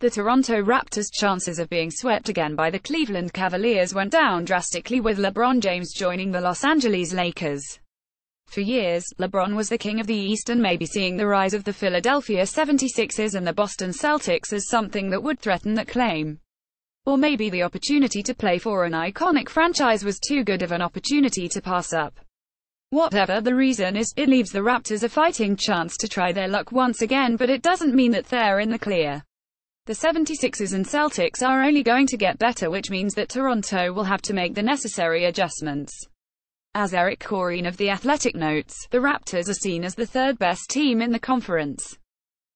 The Toronto Raptors' chances of being swept again by the Cleveland Cavaliers went down drastically with LeBron James joining the Los Angeles Lakers. For years, LeBron was the king of the East and maybe seeing the rise of the Philadelphia 76ers and the Boston Celtics as something that would threaten that claim. Or maybe the opportunity to play for an iconic franchise was too good of an opportunity to pass up. Whatever the reason is, it leaves the Raptors a fighting chance to try their luck once again but it doesn't mean that they're in the clear. The 76ers and Celtics are only going to get better which means that Toronto will have to make the necessary adjustments. As Eric Koreen of The Athletic notes, the Raptors are seen as the third best team in the conference.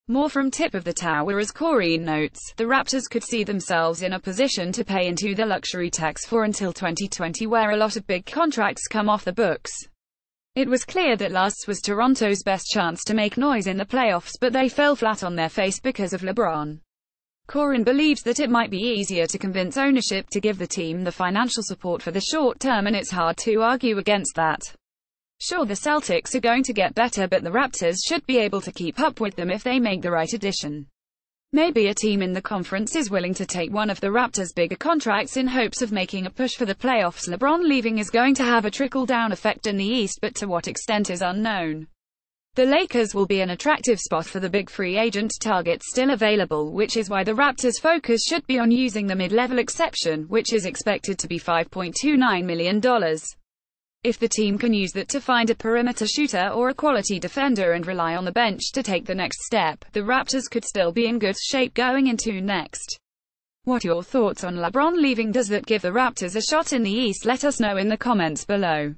More from tip of the tower as Koreen notes, the Raptors could see themselves in a position to pay into the luxury tax for until 2020 where a lot of big contracts come off the books. It was clear that last was Toronto's best chance to make noise in the playoffs but they fell flat on their face because of LeBron. Koreen believes that it might be easier to convince ownership to give the team the financial support for the short term and it's hard to argue against that. Sure the Celtics are going to get better but the Raptors should be able to keep up with them if they make the right addition. Maybe a team in the conference is willing to take one of the Raptors' bigger contracts in hopes of making a push for the playoffs. LeBron leaving is going to have a trickle-down effect in the East but to what extent is unknown. The Lakers will be an attractive spot for the big free agent targets still available which is why the Raptors' focus should be on using the mid-level exception, which is expected to be $5.29 million. If the team can use that to find a perimeter shooter or a quality defender and rely on the bench to take the next step, the Raptors could still be in good shape going into next. What your thoughts on LeBron leaving? Does that give the Raptors a shot in the East? Let us know in the comments below.